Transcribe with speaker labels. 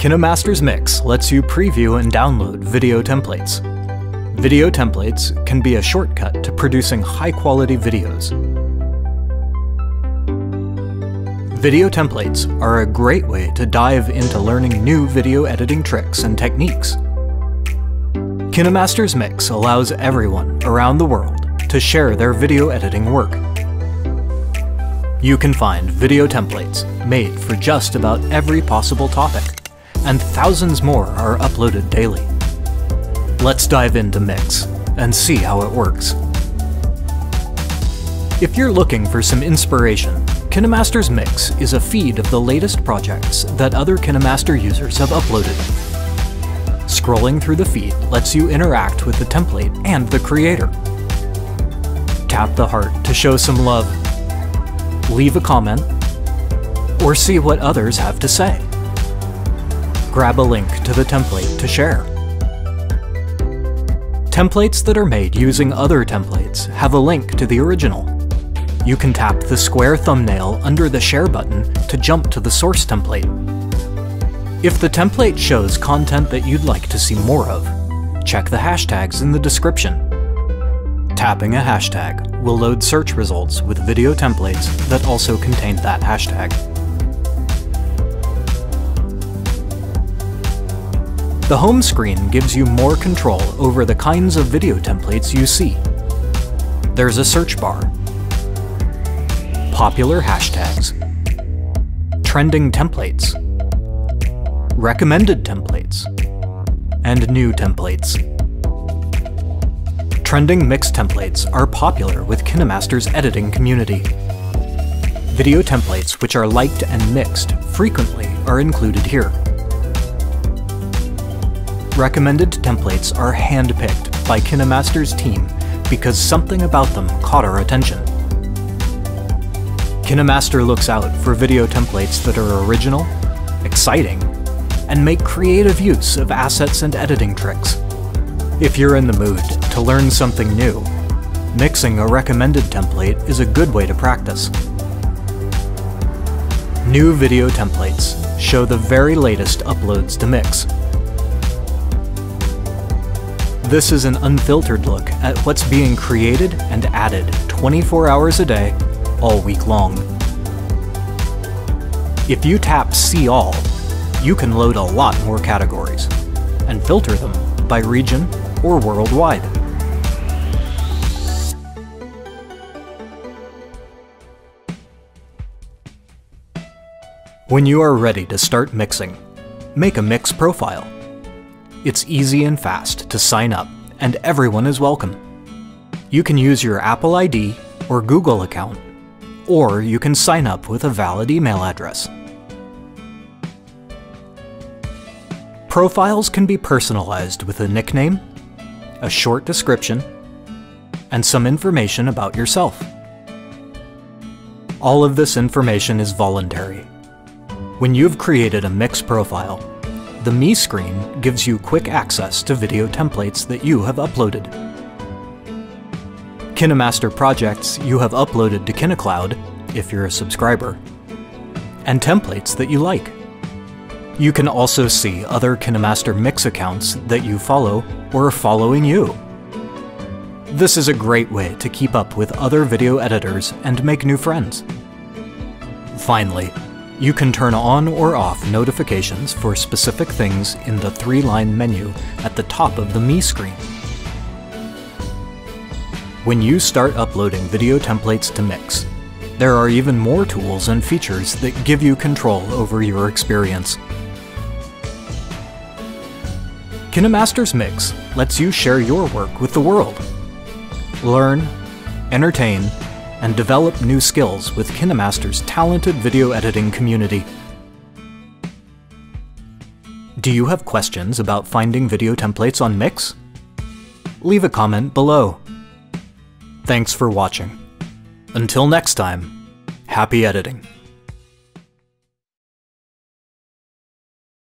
Speaker 1: KineMaster's Mix lets you preview and download video templates. Video templates can be a shortcut to producing high-quality videos. Video templates are a great way to dive into learning new video editing tricks and techniques. KineMaster's Mix allows everyone around the world to share their video editing work. You can find video templates made for just about every possible topic, and thousands more are uploaded daily. Let's dive into Mix and see how it works. If you're looking for some inspiration, KineMaster's Mix is a feed of the latest projects that other KineMaster users have uploaded. Scrolling through the feed lets you interact with the template and the creator. Tap the heart to show some love leave a comment, or see what others have to say. Grab a link to the template to share. Templates that are made using other templates have a link to the original. You can tap the square thumbnail under the Share button to jump to the source template. If the template shows content that you'd like to see more of, check the hashtags in the description. Tapping a hashtag will load search results with video templates that also contain that hashtag. The home screen gives you more control over the kinds of video templates you see. There's a search bar, popular hashtags, trending templates, recommended templates, and new templates. Trending mix templates are popular with KineMaster's editing community. Video templates which are liked and mixed frequently are included here. Recommended templates are handpicked by KineMaster's team because something about them caught our attention. KineMaster looks out for video templates that are original, exciting, and make creative use of assets and editing tricks. If you're in the mood to learn something new, mixing a recommended template is a good way to practice. New video templates show the very latest uploads to Mix. This is an unfiltered look at what's being created and added 24 hours a day, all week long. If you tap See All, you can load a lot more categories and filter them by region or worldwide. When you are ready to start mixing, make a mix profile. It's easy and fast to sign up, and everyone is welcome. You can use your Apple ID or Google account, or you can sign up with a valid email address. Profiles can be personalized with a nickname, a short description, and some information about yourself. All of this information is voluntary. When you've created a mix profile, the Me screen gives you quick access to video templates that you have uploaded. KineMaster projects you have uploaded to KineCloud, if you're a subscriber, and templates that you like. You can also see other KineMaster Mix accounts that you follow or are following you. This is a great way to keep up with other video editors and make new friends. Finally, you can turn on or off notifications for specific things in the three-line menu at the top of the Me screen. When you start uploading video templates to Mix, there are even more tools and features that give you control over your experience. KineMaster's Mix lets you share your work with the world. Learn, entertain, and develop new skills with KineMaster's talented video editing community. Do you have questions about finding video templates on Mix? Leave a comment below. Thanks for watching. Until next time, happy editing.